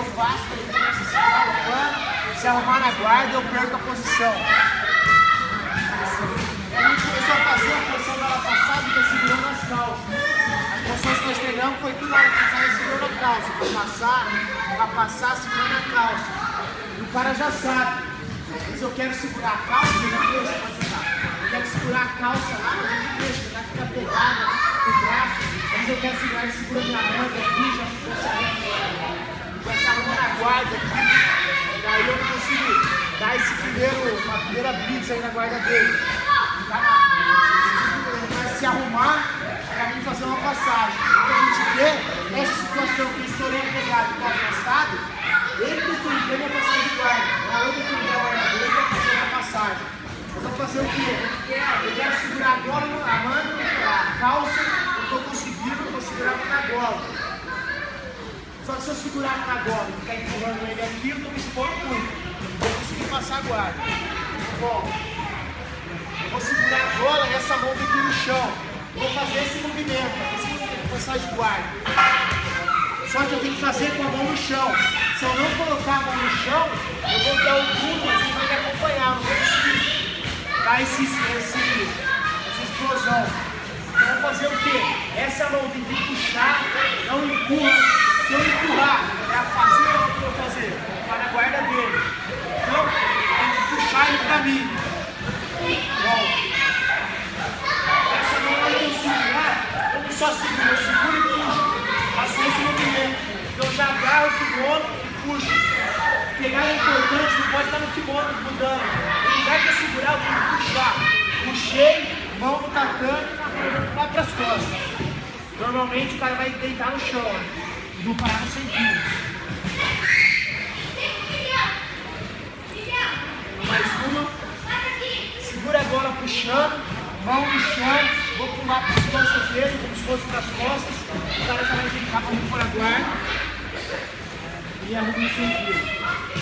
afasto, ele começa a o pano, se arrumar na guarda, eu perco a posição. A gente começou a fazer a posição da hora passada, que é segurando as calças. As posições que nós treinamos foi tudo hora passada segurando a calça. Para passar, para passar segurando a calça. E o cara já sabe. Mas eu quero segurar a calça, ele não deixa, pode ficar. Eu quero segurar a calça lá, mas ele não deixa, vai ficar pegada o braço. Mas eu quero segurar, ele segura minha manga aqui, já ficou sabendo. Já se arrumando na guarda aqui. Daí eu não consigo dar esse primeiro, uma primeira blitz aí na guarda dele. Ele vai se arrumar para mim fazer uma passagem. O que a gente vê, essa situação que eu estourei a pegada e estou afastado, ele defendeu minha passagem de guarda. Na hora eu defender a guarda dele, fazer uma passagem. Eu vou fazer o quê? Eu quero segurar agora a manga, a calça, eu estou conseguindo, eu vou segurar na gola. Só que se eu segurar na gola e ficar empurrando ele aqui, eu estou me muito. Vou conseguir passar a guarda. Bom, eu vou segurar a gola e essa mão aqui no chão. Vou fazer esse movimento, esse movimento de guarda. Só que eu tenho que fazer com a mão no chão. Se eu não colocar a mão no chão, eu vou dar o pulo, ele vai me acompanhar, não vou conseguir dar esse, esse, essa explosão. Então eu vou fazer o quê? Essa mão tem que puxar, não empurra. Se eu empurrar para fazer o que eu vou fazer, para na guarda dele. Então, tem que mim. Pronto. Essa não segurar, eu não só seguro, eu seguro e puxo. Faço esse movimento. Eu já agarro o kimono e puxo. Pegar é importante, não pode estar no kimono mudando. No lugar eu segurar, eu tenho que puxar. Puxei, mão no tatame, vai para as costas. Normalmente o cara vai deitar no chão. Vou parar no centímetro. Mais uma. Segura a bola puxando, mão no chão, vou pular para as costas dele, como se fosse para as costas. O cara já vai deitar para pôr a guarda. E arruma o centímetro.